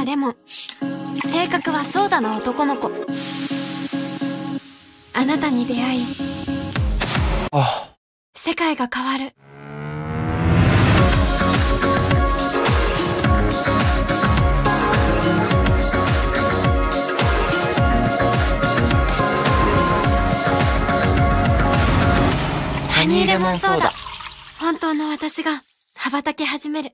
はレモン。性格はソーダの男の子。あなたに出会い、あ、世界が変わる。ハニーレモンソーダ。本当の私が羽ばたき始める。